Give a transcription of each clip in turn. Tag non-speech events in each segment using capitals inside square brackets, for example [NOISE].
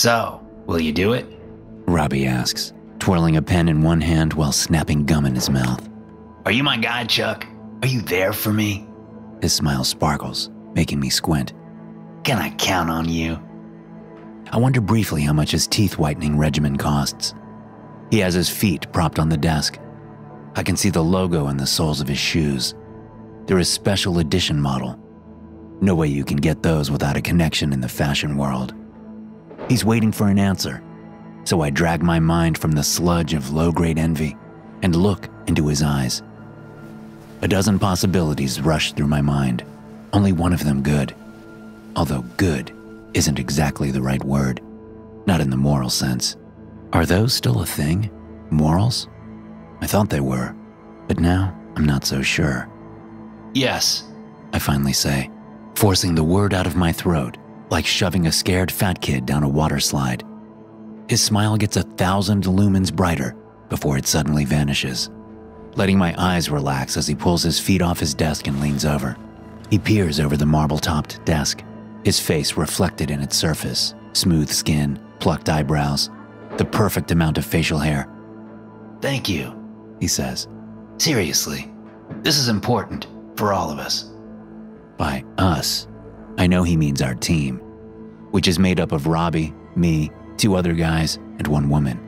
So, will you do it? Robbie asks, twirling a pen in one hand while snapping gum in his mouth. Are you my guy, Chuck? Are you there for me? His smile sparkles, making me squint. Can I count on you? I wonder briefly how much his teeth whitening regimen costs. He has his feet propped on the desk. I can see the logo in the soles of his shoes. They're a special edition model. No way you can get those without a connection in the fashion world. He's waiting for an answer, so I drag my mind from the sludge of low grade envy and look into his eyes. A dozen possibilities rush through my mind, only one of them good. Although good isn't exactly the right word, not in the moral sense. Are those still a thing? Morals? I thought they were, but now I'm not so sure. Yes. I finally say, forcing the word out of my throat like shoving a scared fat kid down a water slide. His smile gets a thousand lumens brighter before it suddenly vanishes, letting my eyes relax as he pulls his feet off his desk and leans over. He peers over the marble topped desk, his face reflected in its surface smooth skin, plucked eyebrows, the perfect amount of facial hair. Thank you, he says. Seriously, this is important for all of us. By us, I know he means our team, which is made up of Robbie, me, two other guys, and one woman.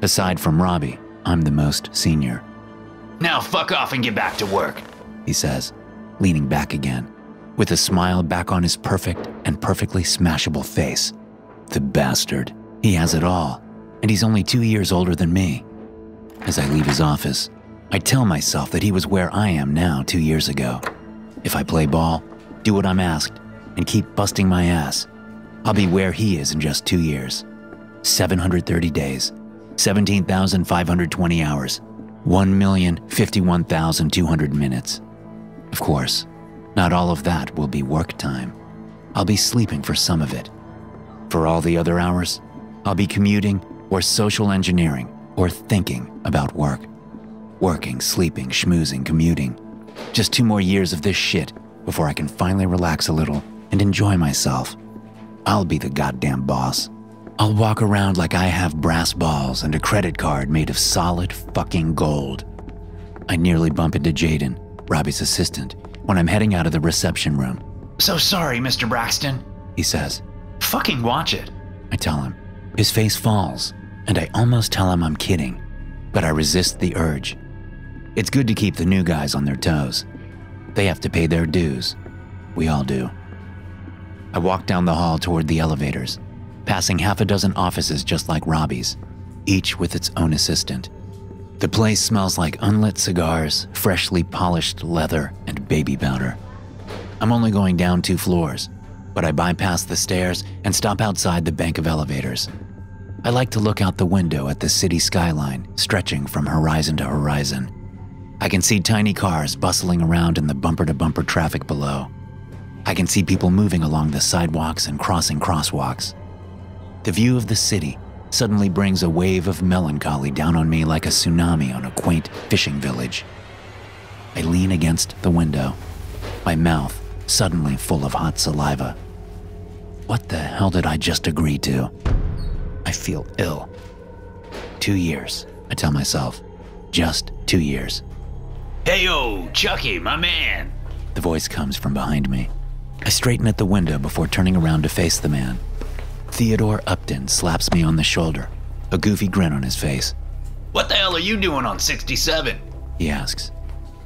Aside from Robbie, I'm the most senior. Now fuck off and get back to work, he says, leaning back again, with a smile back on his perfect and perfectly smashable face. The bastard. He has it all, and he's only two years older than me. As I leave his office, I tell myself that he was where I am now two years ago. If I play ball, do what I'm asked, and keep busting my ass, I'll be where he is in just two years 730 days, 17,520 hours, 1,051,200 minutes. Of course, not all of that will be work time. I'll be sleeping for some of it. For all the other hours, I'll be commuting or social engineering or thinking about work. Working, sleeping, schmoozing, commuting. Just two more years of this shit before I can finally relax a little and enjoy myself. I'll be the goddamn boss. I'll walk around like I have brass balls and a credit card made of solid fucking gold. I nearly bump into Jaden, Robbie's assistant, when I'm heading out of the reception room. So sorry, Mr. Braxton, he says. Fucking watch it. I tell him. His face falls, and I almost tell him I'm kidding, but I resist the urge. It's good to keep the new guys on their toes. They have to pay their dues. We all do. I walk down the hall toward the elevators, passing half a dozen offices just like Robbie's, each with its own assistant. The place smells like unlit cigars, freshly polished leather, and baby powder. I'm only going down two floors, but I bypass the stairs and stop outside the bank of elevators. I like to look out the window at the city skyline stretching from horizon to horizon. I can see tiny cars bustling around in the bumper to bumper traffic below. I can see people moving along the sidewalks and crossing crosswalks. The view of the city suddenly brings a wave of melancholy down on me like a tsunami on a quaint fishing village. I lean against the window, my mouth suddenly full of hot saliva. What the hell did I just agree to? I feel ill. Two years, I tell myself. Just two years. Hey yo, Chucky, my man. The voice comes from behind me. I straighten at the window before turning around to face the man. Theodore Upton slaps me on the shoulder, a goofy grin on his face. What the hell are you doing on 67? He asks.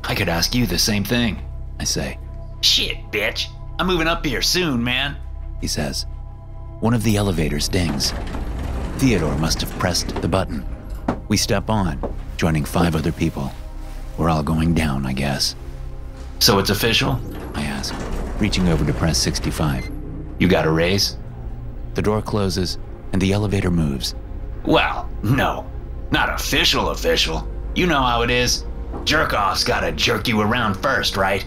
I could ask you the same thing, I say. Shit, bitch. I'm moving up here soon, man, he says. One of the elevators dings. Theodore must have pressed the button. We step on, joining five other people. We're all going down, I guess. So it's official? I ask, reaching over to press 65. You got a raise? The door closes and the elevator moves. Well, no. Not official official. You know how it is. Jerk off's gotta jerk you around first, right?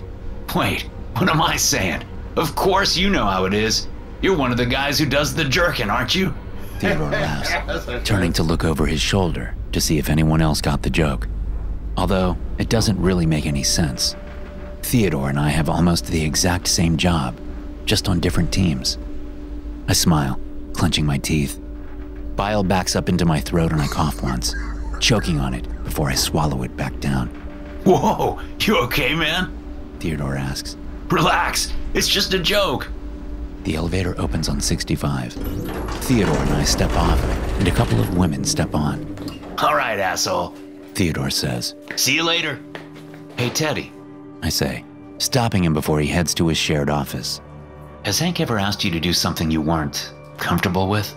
Wait, what am I saying? Of course you know how it is. You're one of the guys who does the jerking, aren't you? Theodore laughs, turning to look over his shoulder to see if anyone else got the joke. Although, it doesn't really make any sense. Theodore and I have almost the exact same job, just on different teams. I smile, clenching my teeth. Bile backs up into my throat and I cough once, choking on it before I swallow it back down. Whoa, you okay, man? Theodore asks. Relax, it's just a joke. The elevator opens on 65. Theodore and I step off, and a couple of women step on. All right, asshole. Theodore says. See you later. Hey, Teddy. I say, stopping him before he heads to his shared office. Has Hank ever asked you to do something you weren't comfortable with?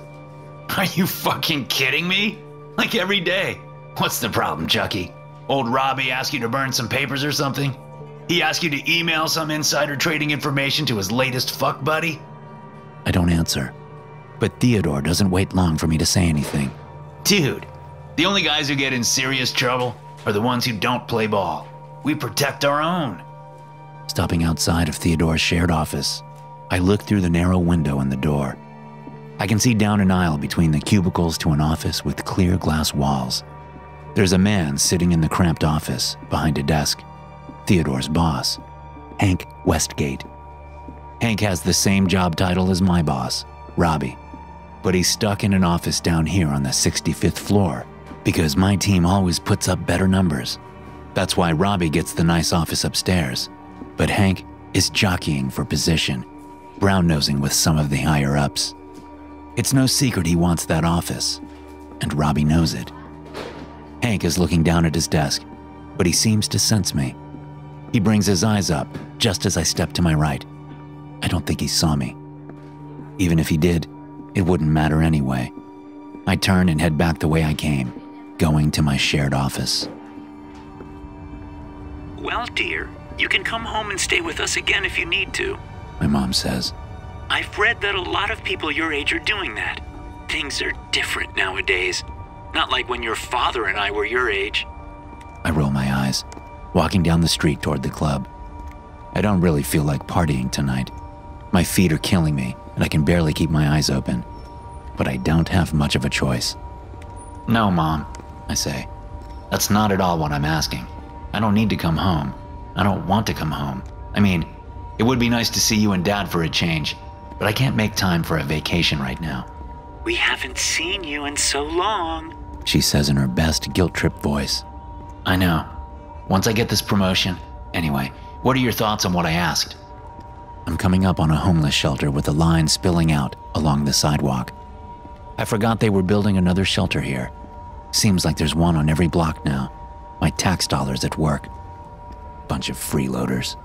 Are you fucking kidding me? Like every day. What's the problem, Chucky? Old Robbie asked you to burn some papers or something? He asked you to email some insider trading information to his latest fuck buddy? I don't answer. But Theodore doesn't wait long for me to say anything. Dude, the only guys who get in serious trouble are the ones who don't play ball. We protect our own. Stopping outside of Theodore's shared office, I look through the narrow window in the door. I can see down an aisle between the cubicles to an office with clear glass walls. There's a man sitting in the cramped office behind a desk. Theodore's boss, Hank Westgate. Hank has the same job title as my boss, Robbie, but he's stuck in an office down here on the 65th floor because my team always puts up better numbers. That's why Robbie gets the nice office upstairs, but Hank is jockeying for position, brown nosing with some of the higher ups. It's no secret he wants that office, and Robbie knows it. Hank is looking down at his desk, but he seems to sense me. He brings his eyes up just as I step to my right. I don't think he saw me. Even if he did, it wouldn't matter anyway. I turn and head back the way I came, going to my shared office. Well, dear, you can come home and stay with us again if you need to. My mom says. I've read that a lot of people your age are doing that. Things are different nowadays. Not like when your father and I were your age. I roll my eyes, walking down the street toward the club. I don't really feel like partying tonight. My feet are killing me, and I can barely keep my eyes open. But I don't have much of a choice. No, Mom, I say. That's not at all what I'm asking. I don't need to come home. I don't want to come home. I mean, it would be nice to see you and Dad for a change, but I can't make time for a vacation right now. We haven't seen you in so long. She says in her best guilt trip voice. I know. Once I get this promotion. Anyway, what are your thoughts on what I asked? I'm coming up on a homeless shelter with a line spilling out along the sidewalk. I forgot they were building another shelter here. Seems like there's one on every block now. Tax dollars at work. Bunch of freeloaders.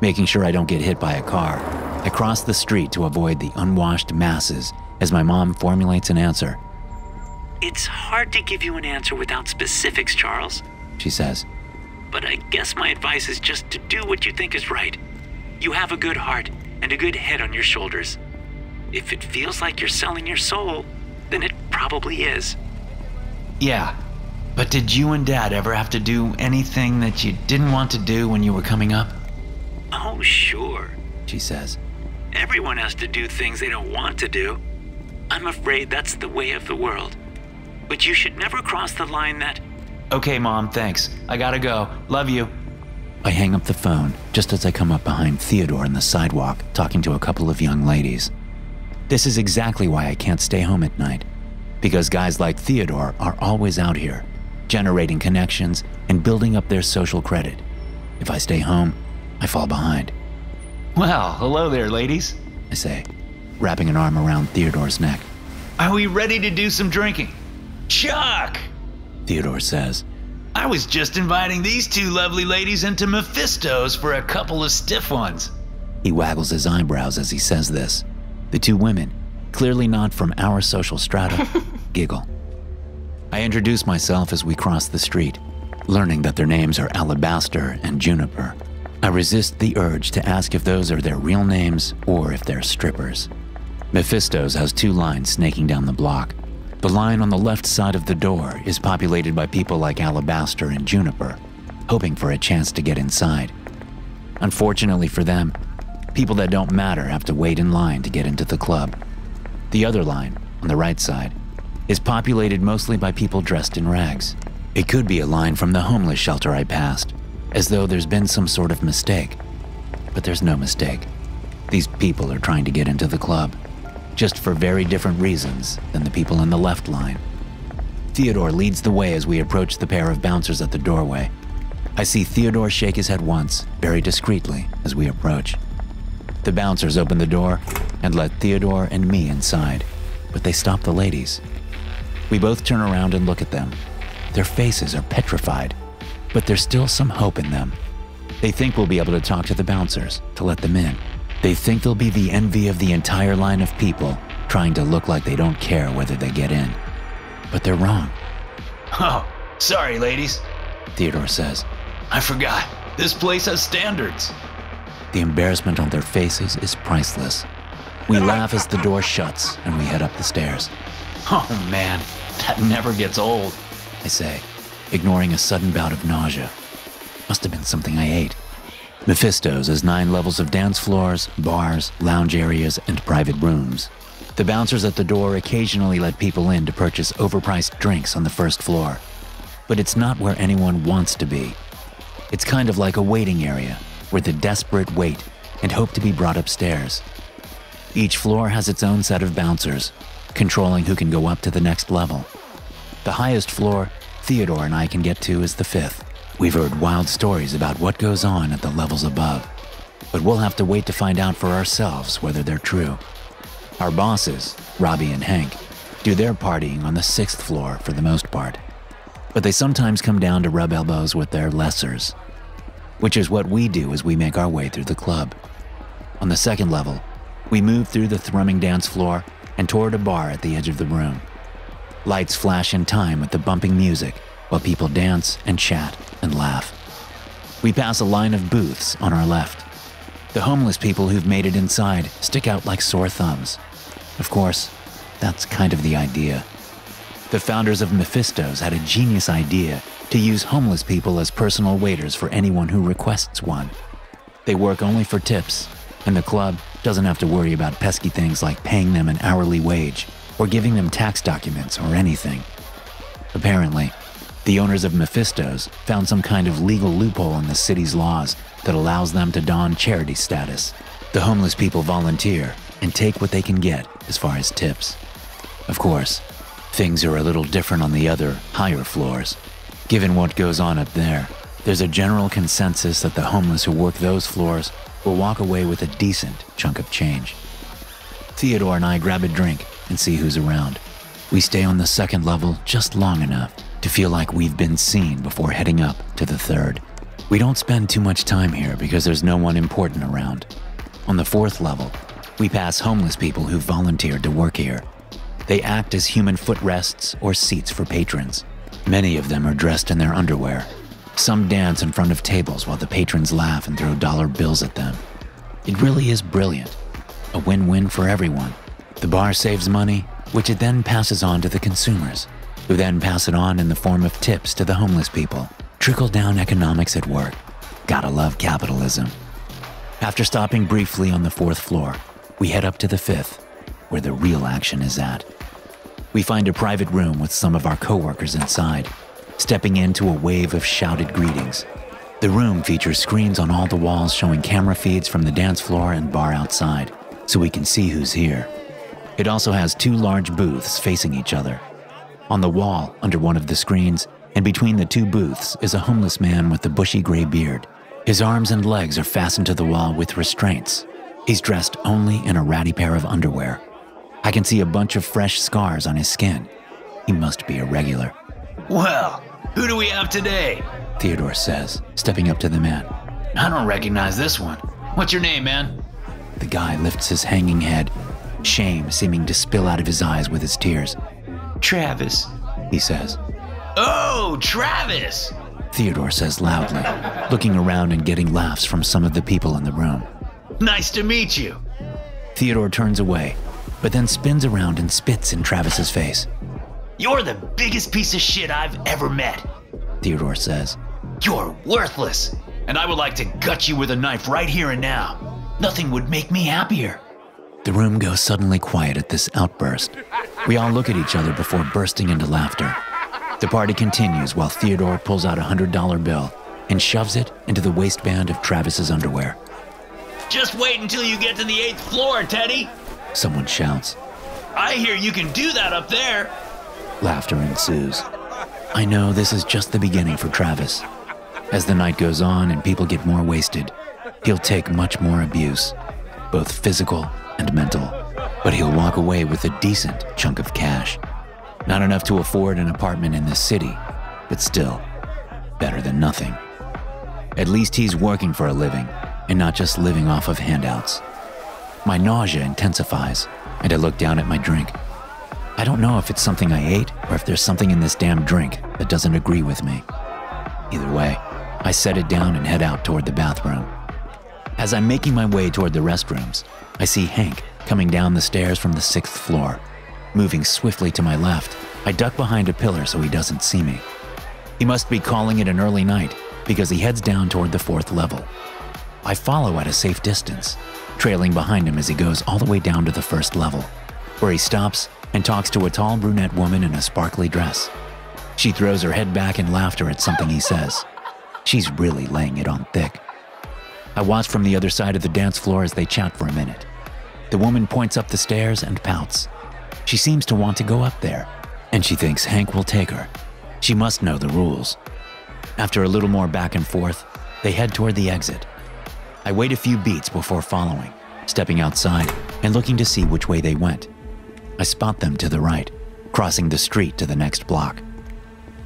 Making sure I don't get hit by a car, I cross the street to avoid the unwashed masses as my mom formulates an answer. It's hard to give you an answer without specifics, Charles. She says, But I guess my advice is just to do what you think is right. You have a good heart and a good head on your shoulders. If it feels like you're selling your soul, then it probably is. Yeah, but did you and Dad ever have to do anything that you didn't want to do when you were coming up? Oh, sure. she says. Everyone has to do things they don't want to do. I'm afraid that's the way of the world. But you should never cross the line that. Okay, Mom, thanks. I gotta go. Love you. I hang up the phone just as I come up behind Theodore in the sidewalk talking to a couple of young ladies. This is exactly why I can't stay home at night. Because guys like Theodore are always out here, generating connections and building up their social credit. If I stay home, I fall behind, Well, hello there, ladies. I say, wrapping an arm around Theodore's neck. Are we ready to do some drinking? Chuck! Theodore says, I was just inviting these two lovely ladies into Mephisto's for a couple of stiff ones. He waggles his eyebrows as he says this. The two women, clearly not from our social strata, [LAUGHS] giggle. I introduce myself as we cross the street, learning that their names are Alabaster and Juniper. I resist the urge to ask if those are their real names or if they're strippers. Mephisto's has two lines snaking down the block. The line on the left side of the door is populated by people like Alabaster and Juniper, hoping for a chance to get inside. Unfortunately for them, people that don't matter have to wait in line to get into the club. The other line, on the right side, is populated mostly by people dressed in rags. It could be a line from the homeless shelter I passed, as though there's been some sort of mistake. But there's no mistake. These people are trying to get into the club. just for very different reasons than the people in the left line. Theodore leads the way as we approach the pair of bouncers at the doorway. I see Theodore shake his head once, very discreetly, as we approach. The bouncers open the door and let Theodore and me inside, but they stop the ladies. We both turn around and look at them. Their faces are petrified, but there's still some hope in them. They think we'll be able to talk to the bouncers to let them in. They think they'll be the envy of the entire line of people trying to look like they don't care whether they get in. But they're wrong, Oh, sorry, ladies. Theodore says. I forgot. This place has standards. The embarrassment on their faces is priceless. We [LAUGHS] laugh as the door shuts and we head up the stairs. Oh man, that never gets old. I say, ignoring a sudden bout of nausea. Must have been something I ate. Mephisto's has nine levels of dance floors, bars, lounge areas, and private rooms. The bouncers at the door occasionally let people in to purchase overpriced drinks on the first floor. But it's not where anyone wants to be. It's kind of like a waiting area where the desperate wait and hope to be brought upstairs. Each floor has its own set of bouncers, controlling who can go up to the next level. The highest floor Theodore and I can get to is the fifth. We've heard wild stories about what goes on at the levels above, but we'll have to wait to find out for ourselves whether they're true. Our bosses, Robbie and Hank, do their partying on the sixth floor for the most part, but they sometimes come down to rub elbows with their lessers, which is what we do as we make our way through the club. On the second level, we move through the thrumming dance floor and toward a bar at the edge of the room. Lights flash in time with the bumping music while people dance and chat and laugh. We pass a line of booths on our left. The homeless people who've made it inside stick out like sore thumbs. Of course, that's kind of the idea. The founders of Mephisto's had a genius idea to use homeless people as personal waiters for anyone who requests one. They work only for tips, and the club doesn't have to worry about pesky things like paying them an hourly wage or giving them tax documents or anything. Apparently, the owners of Mephisto's found some kind of legal loophole in the city's laws that allows them to don charity status. The homeless people volunteer and take what they can get as far as tips. Of course, things are a little different on the other, higher floors. Given what goes on up there, there's a general consensus that the homeless who work those floors will walk away with a decent chunk of change. Theodore and I grab a drink and see who's around. We stay on the second level just long enough to feel like we've been seen before heading up to the third. We don't spend too much time here because there's no one important around. On the fourth level, we pass homeless people who volunteered to work here. They act as human footrests or seats for patrons. Many of them are dressed in their underwear. Some dance in front of tables while the patrons laugh and throw dollar bills at them. It really is brilliant. A win win for everyone. The bar saves money, which it then passes on to the consumers, who then pass it on in the form of tips to the homeless people. Trickle down economics at work. Gotta love capitalism. After stopping briefly on the fourth floor, we head up to the fifth, where the real action is at. We find a private room with some of our coworkers inside, stepping into a wave of shouted greetings. The room features screens on all the walls showing camera feeds from the dance floor and bar outside, so we can see who's here. It also has two large booths facing each other. On the wall, under one of the screens, and between the two booths, is a homeless man with a bushy gray beard. His arms and legs are fastened to the wall with restraints. He's dressed only in a ratty pair of underwear. I can see a bunch of fresh scars on his skin. He must be a regular. Well, who do we have today? Theodore says, stepping up to the man. I don't recognize this one. What's your name, man? The guy lifts his hanging head, shame seeming to spill out of his eyes with his tears. Travis. He says. Oh, Travis! Theodore says loudly, looking around and getting laughs from some of the people in the room. Nice to meet you. Theodore turns away, but then spins around and spits in Travis's face. You're the biggest piece of shit I've ever met. Theodore says. You're worthless, and I would like to gut you with a knife right here and now. Nothing would make me happier. The room goes suddenly quiet at this outburst. We all look at each other before bursting into laughter. The party continues while Theodore pulls out a $100 bill and shoves it into the waistband of Travis's underwear. Just wait until you get to the eighth floor, Teddy. Someone shouts. I hear you can do that up there. Laughter ensues. I know this is just the beginning for Travis. As the night goes on and people get more wasted, he'll take much more abuse, both physical and mental. But he'll walk away with a decent chunk of cash. Not enough to afford an apartment in this city, but still, better than nothing. At least he's working for a living and not just living off of handouts. My nausea intensifies, and I look down at my drink. I don't know if it's something I ate or if there's something in this damn drink that doesn't agree with me. Either way, I set it down and head out toward the bathroom. As I'm making my way toward the restrooms, I see Hank coming down the stairs from the sixth floor. Moving swiftly to my left, I duck behind a pillar so he doesn't see me. He must be calling it an early night because he heads down toward the fourth level. I follow at a safe distance, trailing behind him as he goes all the way down to the first level, where he stops and talks to a tall brunette woman in a sparkly dress. She throws her head back in laughter at something he says. She's really laying it on thick. I watch from the other side of the dance floor as they chat for a minute. The woman points up the stairs and pouts. She seems to want to go up there, and she thinks Hank will take her. She must know the rules. After a little more back and forth, they head toward the exit. I wait a few beats before following, stepping outside and looking to see which way they went. I spot them to the right, crossing the street to the next block.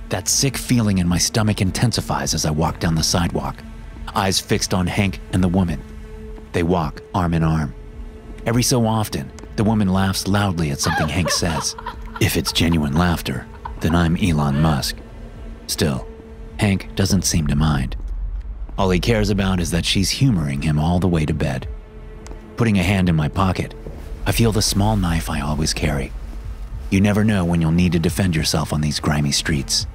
That sick feeling in my stomach intensifies as I walk down the sidewalk, eyes fixed on Hank and the woman. They walk arm in arm. Every so often, the woman laughs loudly at something Hank says. If it's genuine laughter, then I'm Elon Musk. Still, Hank doesn't seem to mind. All he cares about is that she's humoring him all the way to bed. Putting a hand in my pocket, I feel the small knife I always carry. You never know when you'll need to defend yourself on these grimy streets.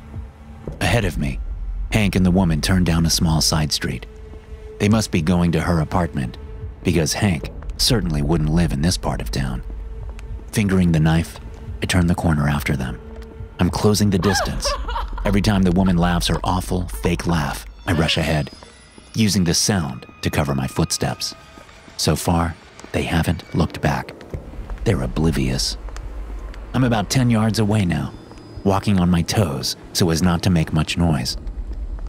Ahead of me, Hank and the woman turn down a small side street. They must be going to her apartment, because Hank certainly wouldn't live in this part of town. Fingering the knife, I turn the corner after them. I'm closing the distance. Every time the woman laughs her awful, fake laugh, I rush ahead, using the sound to cover my footsteps. So far, they haven't looked back. They're oblivious. I'm about 10 yards away now, walking on my toes so as not to make much noise.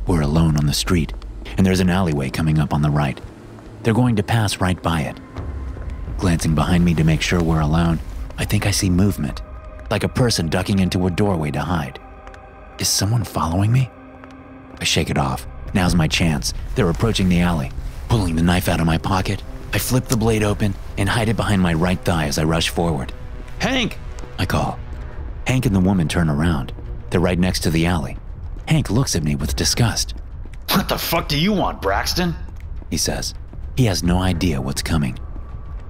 We're alone on the street, and there's an alleyway coming up on the right. They're going to pass right by it. Glancing behind me to make sure we're alone, I think I see movement, like a person ducking into a doorway to hide. Is someone following me? I shake it off. Now's my chance. They're approaching the alley. Pulling the knife out of my pocket, I flip the blade open and hide it behind my right thigh as I rush forward. Hank! I call. Hank and the woman turn around. They're right next to the alley. Hank looks at me with disgust. What the fuck do you want, Braxton? He says. He has no idea what's coming.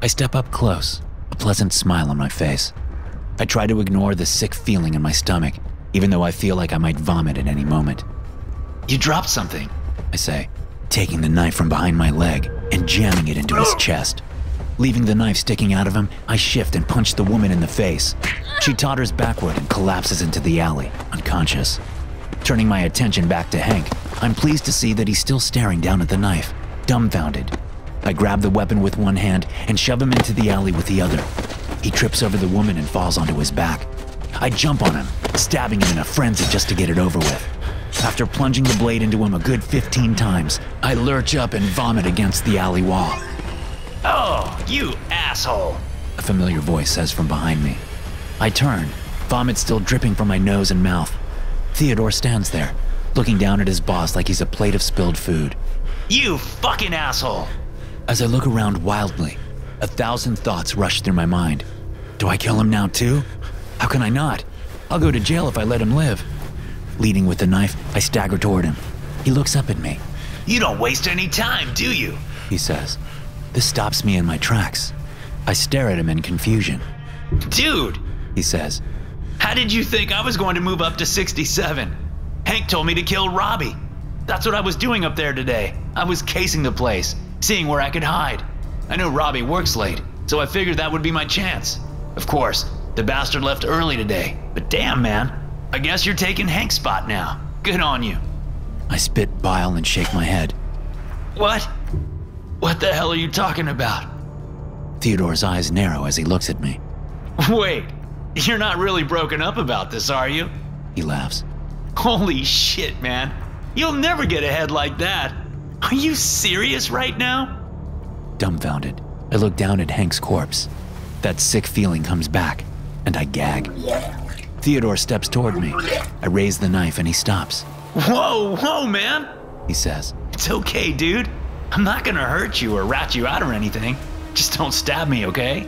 I step up close, a pleasant smile on my face. I try to ignore the sick feeling in my stomach, even though I feel like I might vomit at any moment. You dropped something. I say, taking the knife from behind my leg and jamming it into his chest. Leaving the knife sticking out of him, I shift and punch the woman in the face. She totters backward and collapses into the alley, unconscious. Turning my attention back to Hank, I'm pleased to see that he's still staring down at the knife, dumbfounded. I grab the weapon with one hand and shove him into the alley with the other. He trips over the woman and falls onto his back. I jump on him, stabbing him in a frenzy just to get it over with. After plunging the blade into him a good 15 times, I lurch up and vomit against the alley wall. Oh, you asshole! A familiar voice says from behind me. I turn, vomit still dripping from my nose and mouth. Theodore stands there, looking down at his boss like he's a plate of spilled food. You fucking asshole! As I look around wildly, a thousand thoughts rush through my mind. Do I kill him now too? How can I not? I'll go to jail if I let him live. Leading with the knife, I stagger toward him. He looks up at me. You don't waste any time, do you? He says. This stops me in my tracks. I stare at him in confusion. Dude, He says. how did you think I was going to move up to 67? Hank told me to kill Robbie. That's what I was doing up there today. I was casing the place, seeing where I could hide. I know Robbie works late, so I figured that would be my chance. Of course, the bastard left early today, but damn, man. I guess you're taking Hank's spot now. Good on you. I spit bile and shake my head. What? What the hell are you talking about? Theodore's eyes narrow as he looks at me. Wait, you're not really broken up about this, are you? He laughs. Holy shit, man. You'll never get ahead like that. Are you serious right now? Dumbfounded, I look down at Hank's corpse. That sick feeling comes back, and I gag. Theodore steps toward me. I raise the knife and he stops. Whoa, whoa, man. He says, It's okay, dude. I'm not gonna hurt you or rat you out or anything. Just don't stab me, okay?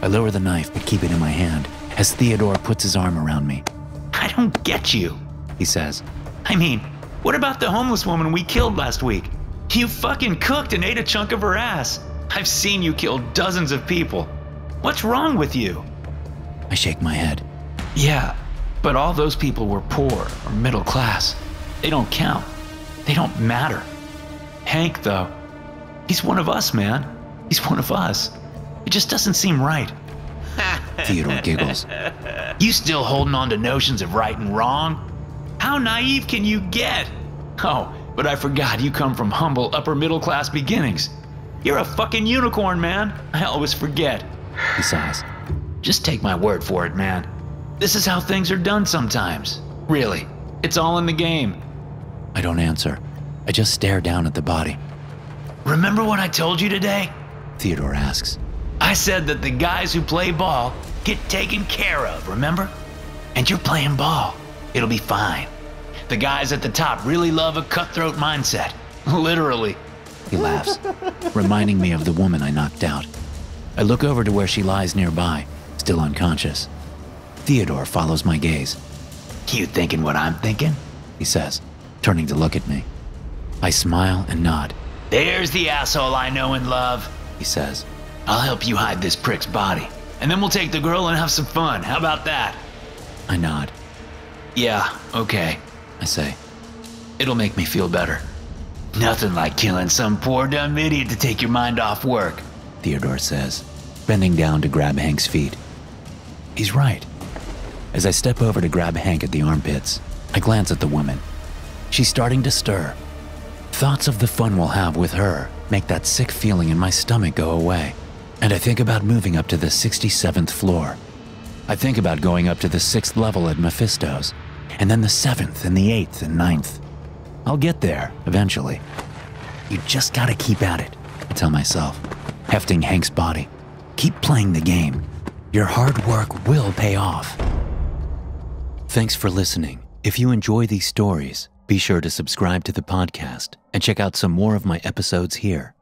I lower the knife but keep it in my hand as Theodore puts his arm around me. I don't get you. He says, I mean, what about the homeless woman we killed last week? You fucking cooked and ate a chunk of her ass. I've seen you kill dozens of people. What's wrong with you? I shake my head. Yeah, but all those people were poor or middle class. They don't count. They don't matter. Hank, though, he's one of us, man. He's one of us. It just doesn't seem right. [LAUGHS] Theodore giggles. You still holding on to notions of right and wrong? How naive can you get? Oh, but I forgot you come from humble upper middle class beginnings. You're a fucking unicorn, man. I always forget. He sighs. Just take my word for it, man. This is how things are done sometimes. Really. It's all in the game. I don't answer. I just stare down at the body. Remember what I told you today? Theodore asks. I said that the guys who play ball get taken care of, remember? And you're playing ball. It'll be fine. The guys at the top really love a cutthroat mindset. [LAUGHS] Literally. He laughs, reminding me of the woman I knocked out. I look over to where she lies nearby, still unconscious. Theodore follows my gaze. You thinking what I'm thinking? He says, turning to look at me. I smile and nod. There's the asshole I know and love. He says, I'll help you hide this prick's body. And then we'll take the girl and have some fun. How about that? I nod. Yeah, okay. I say, It'll make me feel better. Nothing like killing some poor dumb idiot to take your mind off work. Theodore says, bending down to grab Hank's feet. He's right. As I step over to grab Hank at the armpits, I glance at the woman. She's starting to stir. Thoughts of the fun we'll have with her make that sick feeling in my stomach go away, and I think about moving up to the 67th floor. I think about going up to the sixth level at Mephisto's, and then the seventh and the eighth and ninth. I'll get there eventually. You just gotta keep at it, I tell myself, hefting Hank's body. Keep playing the game. Your hard work will pay off. Thanks for listening. If you enjoy these stories, be sure to subscribe to the podcast and check out some more of my episodes here.